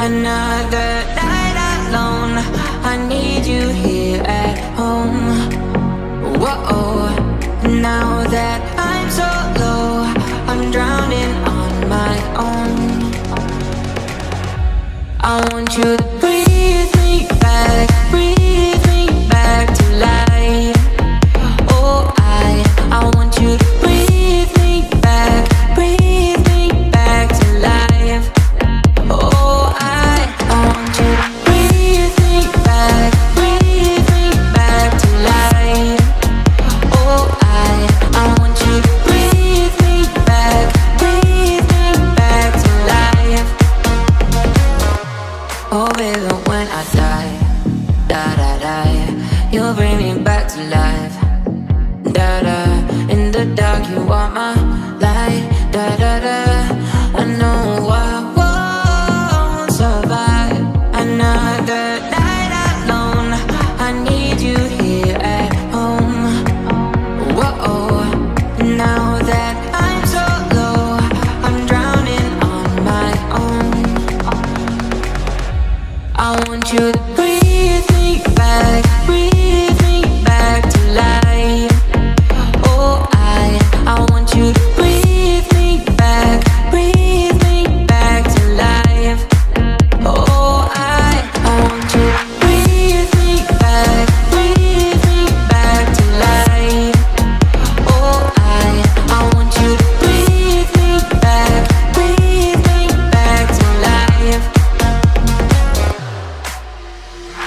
Another night alone. I need you here at home. Whoa, now that I'm so low I'm drowning on my own. I want you to breathe.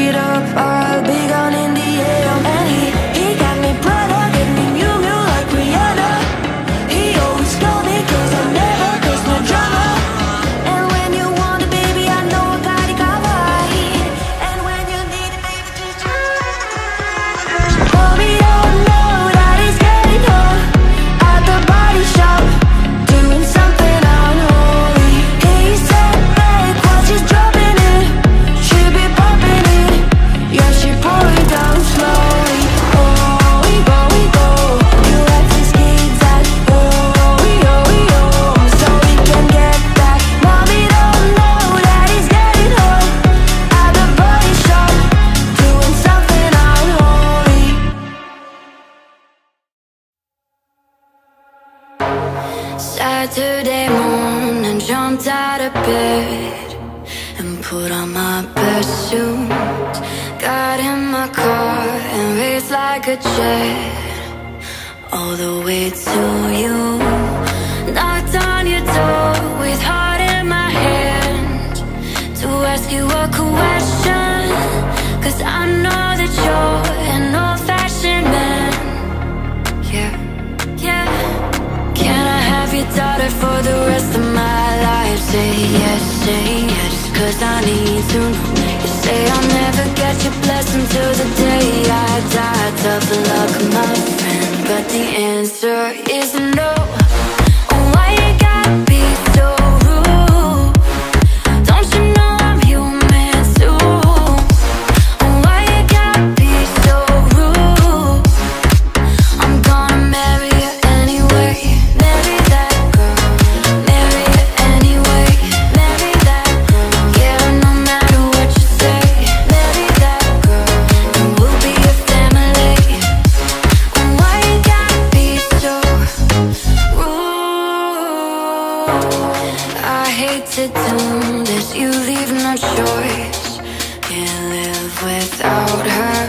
beat up. Out of bed and put on my best suit. Got in my car and raced like a jet all the way to you. Knocked on your door Say yes, say yes, cause I need to know. You say I'll never get your blessing till the day I die. Tough luck, my friend, but the answer is no. To do this. You leave no choice. Can't live without her.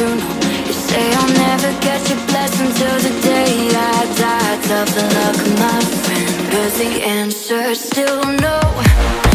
You say I'll never get your blessing till the day I die. Tough luck, my friend, cause the answer's still no.